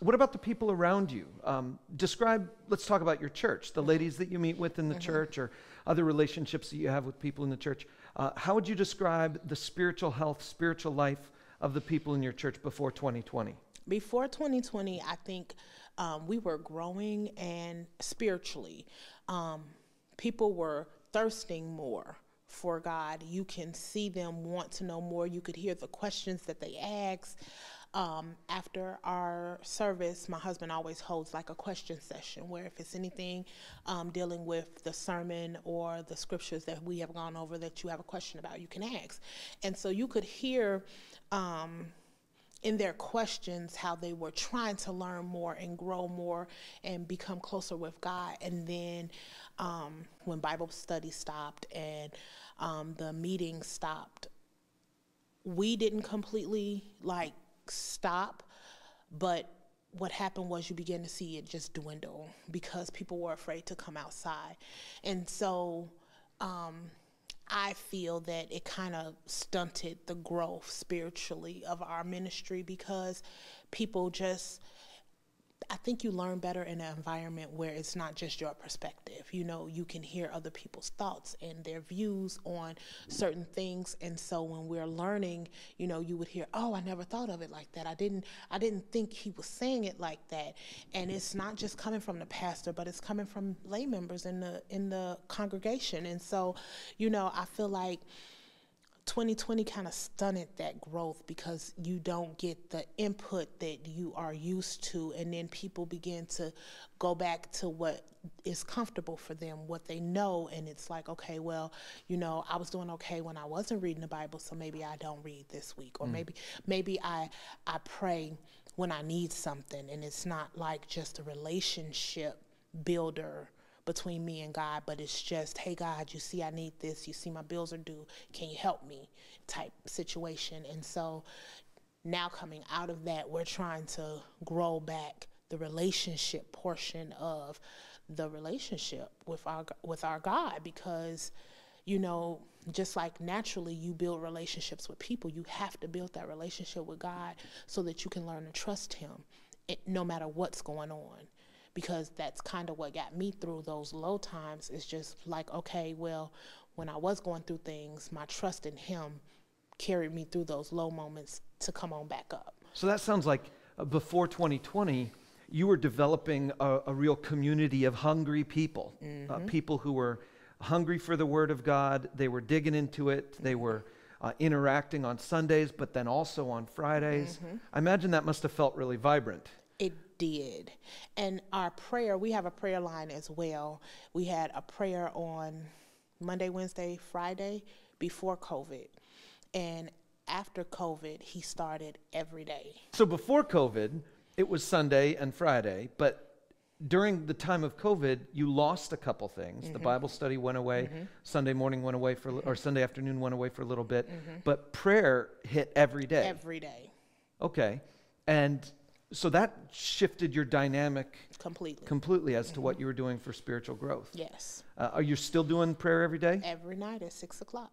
what about the people around you? Um, describe, let's talk about your church, the ladies that you meet with in the church, or other relationships that you have with people in the church. Uh, how would you describe the spiritual health, spiritual life of the people in your church before 2020? Before 2020, I think um, we were growing and spiritually. Um, people were thirsting more for God. You can see them want to know more. You could hear the questions that they ask. Um, after our service, my husband always holds like a question session where if it's anything um, dealing with the sermon or the scriptures that we have gone over that you have a question about, you can ask. And so you could hear um, in their questions how they were trying to learn more and grow more and become closer with God. And then um, when Bible study stopped and um, the meeting stopped, we didn't completely like stop, but what happened was you began to see it just dwindle because people were afraid to come outside. And so um, I feel that it kind of stunted the growth spiritually of our ministry because people just I think you learn better in an environment where it's not just your perspective. You know, you can hear other people's thoughts and their views on certain things. And so when we're learning, you know, you would hear, "Oh, I never thought of it like that. I didn't I didn't think he was saying it like that." And it's not just coming from the pastor, but it's coming from lay members in the in the congregation. And so, you know, I feel like 2020 kind of stunted that growth because you don't get the input that you are used to and then people begin to go back to what is comfortable for them what they know and it's like okay well you know i was doing okay when i wasn't reading the bible so maybe i don't read this week or mm. maybe maybe i i pray when i need something and it's not like just a relationship builder between me and God, but it's just, hey, God, you see, I need this. You see, my bills are due. Can you help me? type situation. And so now coming out of that, we're trying to grow back the relationship portion of the relationship with our with our God because you know just like naturally you build relationships with people you have to build that relationship with God so that you can learn to trust him eh, no matter what's going on because that's kind of what got me through those low times. It's just like okay well when i was going through things my trust in him carried me through those low moments to come on back up. So that sounds like uh, before 2020 you were developing a, a real community of hungry people. Uh, mm-hmm. uh, people who were hungry for the word of god. They were digging into it. They mm-hmm. were uh, interacting on sundays but then also on fridays. Mm-hmm. i imagine that must have felt really vibrant it did. And our prayer, we have a prayer line as well. We had a prayer on Monday, Wednesday, Friday before COVID. And after COVID, he started every day. So before COVID, it was Sunday and Friday, but during the time of COVID, you lost a couple things. Mm-hmm. The Bible study went away. Mm-hmm. Sunday morning went away for, or Sunday afternoon went away for a little bit. Mm-hmm. But prayer hit every day. Every day. Okay. And so that shifted your dynamic completely completely as mm-hmm. to what mm-hmm. you were doing for spiritual growth yes uh, are you still doing prayer every day every night at six o'clock